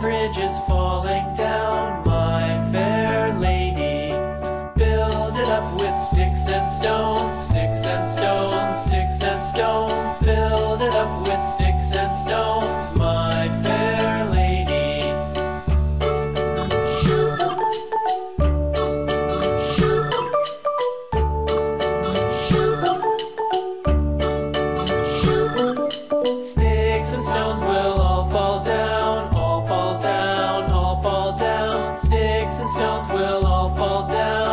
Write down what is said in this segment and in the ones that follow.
bridges falling down. We'll all fall down.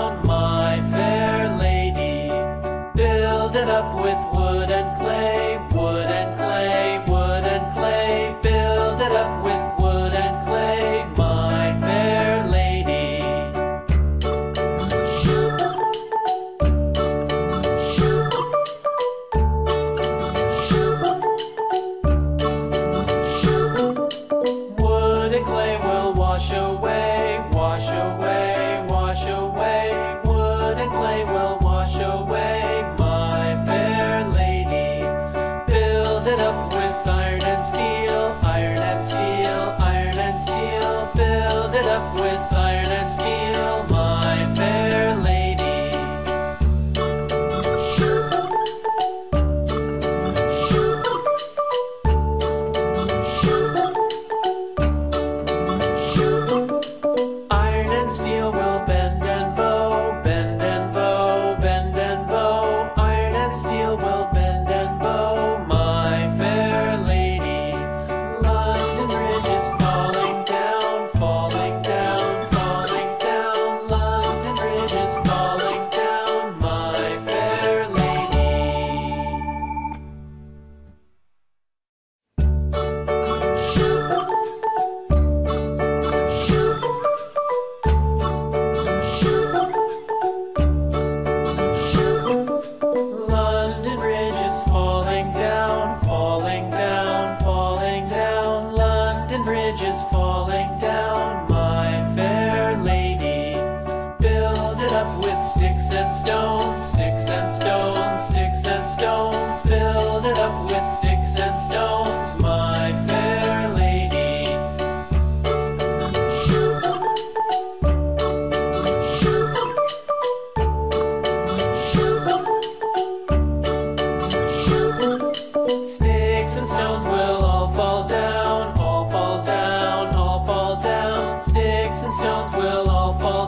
will all fall.